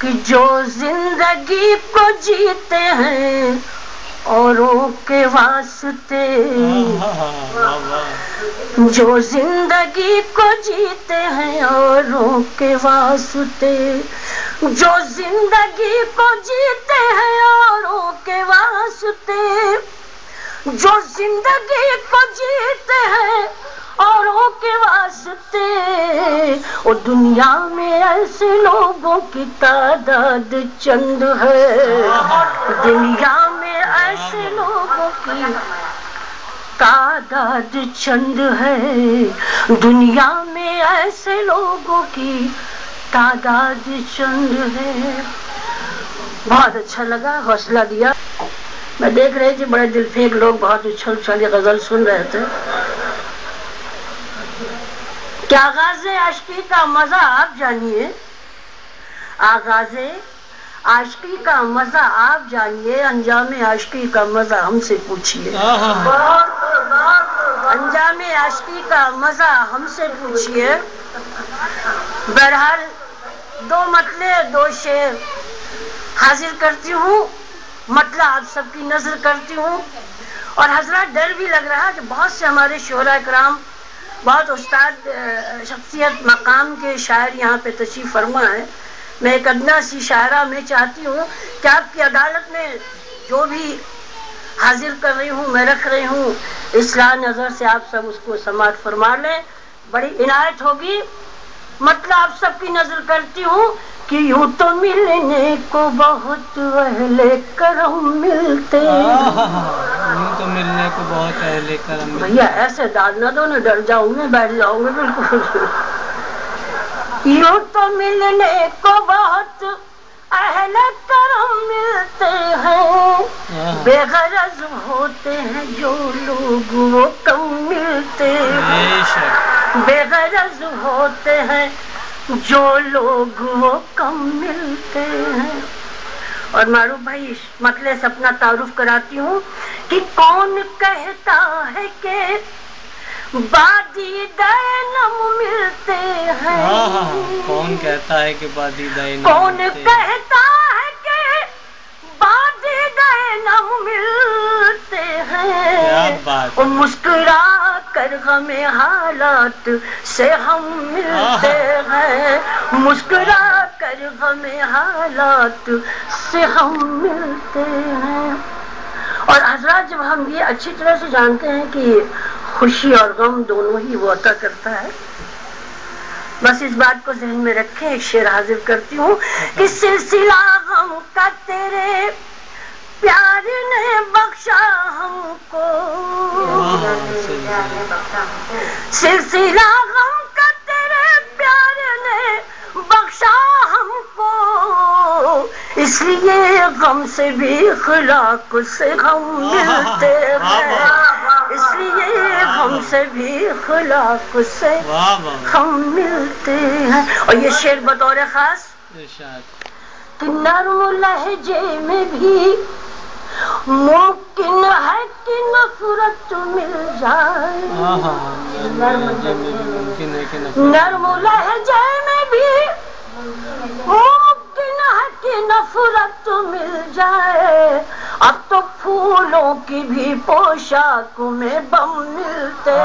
कि जो ज़िंदगी को जीते हैं औरों के वास्ते। जो ज़िंदगी को जीते हैं औरों के वास्ते। जो ज़िंदगी को जीते हैं औरों के वास्ते। जो ज़िंदगी को जीते हैं औरों के वास्ते। और दुनिया में ऐसे लोगों की तादाद चंद है। दुनिया में ऐसे लोगों की तादाद चंद है। दुनिया में ऐसे लोगों की तादाद चंद है। बहुत अच्छा लगा, हौसला दिया। मैं देख रही थी, बड़े दिल फेंक लोग, बहुत उछल उछल गज़ल सुन रहे थे। क्या आगाज़ आशकी का मज़ा आप जानिए? आगाज़ आशकी का मज़ा आप जानिए अंजाम आशकी का मज़ा हमसे पूछिए। अंजाम आशकी का मज़ा हमसे पूछिए। बहरहाल दो मतले दो शेर हाजिर करती हूँ। मतला आप सबकी नज़र करती हूँ। और हजरा डर भी लग रहा है कि बहुत से हमारे शोरा कराम बहुत उस्ताद शख्सियत मकाम के शायर यहाँ पे तशीफ फरमा है। मैं एक अदना सी शायरा में चाहती हूँ कि आपकी अदालत में जो भी हाजिर कर रही हूँ, मैं रख रही हूँ इसलाह नज़र से आप सब उसको समाज फरमा लें। बड़ी इनायत होगी। मतलब आप सबकी नज़र करती हूँ कि यूँ तो मिलने को बहुत अहले करम मिलते। मिलने को बहुत अहले करम भैया ऐसे दाद न दो ना डर जाऊँगे बैठ जाऊँगे बिल्कुल। यूँ तो मिलने को बहुत अहले करम मिलते हैं। बेगरज होते हैं जो लोग वो कम मिलते हैं। बेगरज होते हैं जो लोग वो कम मिलते हैं। और मारूफ भाई इस मतले से अपना तारुफ कराती हूँ। कि कौन कहता है कि बादी दैनम मिलते हैं? हाँ, हाँ, हाँ, कौन कहता है कि बादी दैनम कौन कहता है कि बादी दैनम मिलते हैं? और मुस्कुरा कर हमें हालात से हम मिलते हैं। मुस्कुरा कर हमें हालात से हम मिलते हैं। और हज़रत जब हम ये अच्छी तरह से जानते हैं कि खुशी और गम दोनों ही वो अता करता है बस इस बात को जहन में रखें एक शेर हाजिर करती हूँ कि सिलसिला गम का तेरे प्यार ने बख्शा हमको। सिलसिला इसलिए गम से भी खिलाक से हम मिलते हैं। इसलिए गम से भी खिलाक से हम मिलते हैं। और ये शेर बतौर खास कि नर्म लहजे में भी मुमकिन है कि नफरत मिल जाए। नर्म लहजे में भी जाए। अब तो फूलों की भी पोशाक में बम मिलते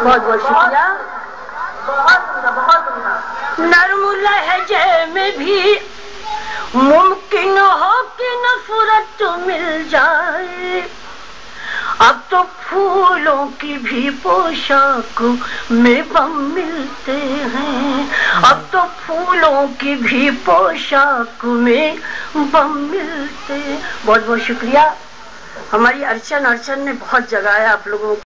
बहुत बहुत शुक्रिया। नर्म लहजे में भी मुमकिन हो कि नफरत मिल जाए। अब तो फूलों की भी पोशाक में बम मिलते हैं। अब तो फूलों की भी पोशाक में बम मिलते बहुत बहुत शुक्रिया। हमारी अर्चन अर्चन ने बहुत जगाया आप लोगों को।